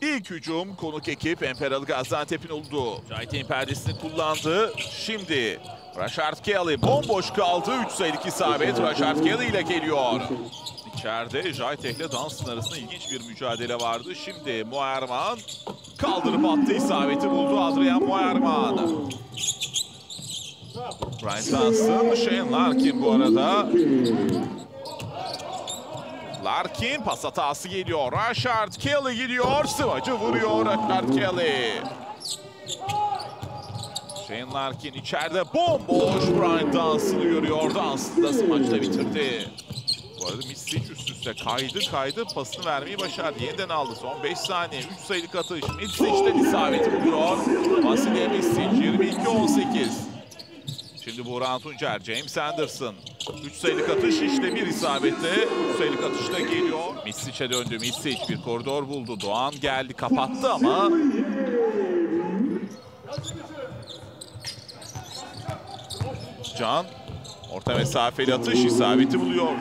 İlk hücum konuk ekip Emperal Gaziantep'in oldu. Cahit'in perdesini kullandı. Şimdi Rashard Kelly bomboş kaldı. 3 sayılık isabet Rashard Kelly ile geliyor. İçeride Jaitek ile Dunstan arasında ilginç bir mücadele vardı. Şimdi Muerman kaldırıp attı isabeti buldu Adrian Muerman. Brian Dunstan, Shane Larkin bu arada. Larkin pas hatası geliyor. Rashard Kelly gidiyor. Sıvacı vuruyor Rashard Kelly. Shane Larkin içeride bomboş. Brian Dunstan'ı görüyor. Dunstan da smaçla bitirdi. Bu arada Misic üst üste kaydı kaydı pasını vermeyi başardı. Yeniden aldı. Son 5 saniye. 3 sayılık atış. Misic'den isabeti buluyor. Vasilya Misic 22-18. Şimdi Buğra Tuncer, James Anderson. 3 sayılık atış işte bir isabette. 3 sayılık atışta geliyor. Misic'e döndü. Misic bir koridor buldu. Doğan geldi kapattı ama Can orta mesafeli atış isabeti buluyor.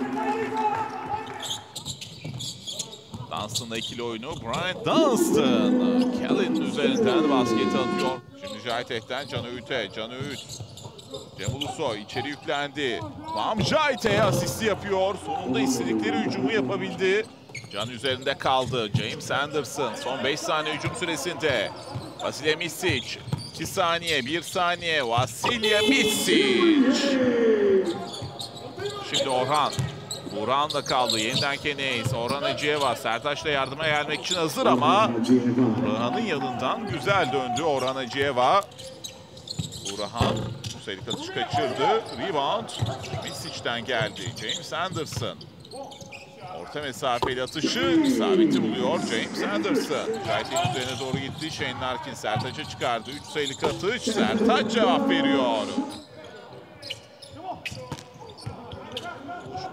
Dunstan'la ikili oyunu. Brian Dunstan. Kelly'nin üzerinden basketi atıyor. Şimdi Jaitek'ten Can Öğüt'e. Can Öğüt. Cem Ulusoy içeri yüklendi. Vam Jaitek'e asisti yapıyor. Sonunda istedikleri hücumu yapabildi. Can üzerinde kaldı. James Anderson son 5 saniye hücum süresinde. Vasilya Misic. 2 saniye, 1 saniye. Vasilya Misic. Şimdi Orhan. Orhan da kaldı. Yeniden Keneyiz. Orhan Eciyeva. Sertaç da yardıma gelmek için hazır ama Orhan'ın yanından güzel döndü Orhan Eciyeva. Orhan bu sayılık atış kaçırdı. Rebound Misic'den geldi. James Anderson. Orta mesafeli atışı isabeti buluyor James Anderson. Cahit'in üzerine doğru gitti. Shane Larkin Sertaç'a çıkardı. 3 sayılık atış. Sertaç cevap veriyor.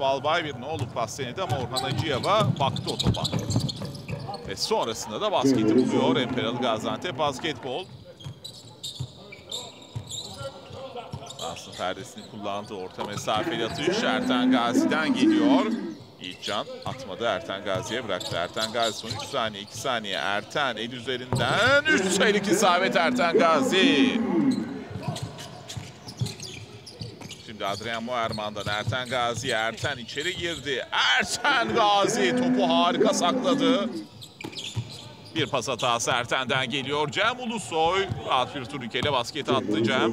Balbay bir ne olup pas denedi ama Orhan Acıyeva baktı o topa. Ve sonrasında da basketi buluyor Emperal Gaziantep basketbol. Aslında perdesini kullandı. Orta mesafeli atış Erten Gazi'den geliyor. Yiğitcan atmadı Erten Gazi'ye bıraktı. Erten Gazi son 3 saniye 2 saniye. Erten el üzerinden 3 sayılık isabet Erten Gazi. Şimdi Adrian Moerman'dan Erten Gazi. Erten içeri girdi. Erten Gazi topu harika sakladı. Bir pas hatası Erten'den geliyor. Cem Ulusoy rahat bir turnikeyle basket attı Cem.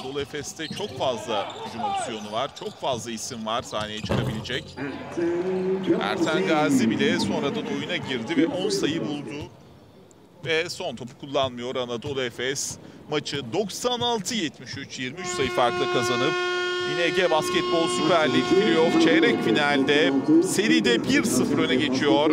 Anadolu Efes'te çok fazla hücum opsiyonu var. Çok fazla isim var sahneye çıkabilecek. Erten Gazi bile sonradan oyuna girdi ve 10 sayı buldu. Ve son topu kullanmıyor Anadolu Efes. Maçı 96-73 23 sayı farkla kazanıp Yine Ege Basketbol Süper Lig Playoff çeyrek finalde seride 1-0 öne geçiyor.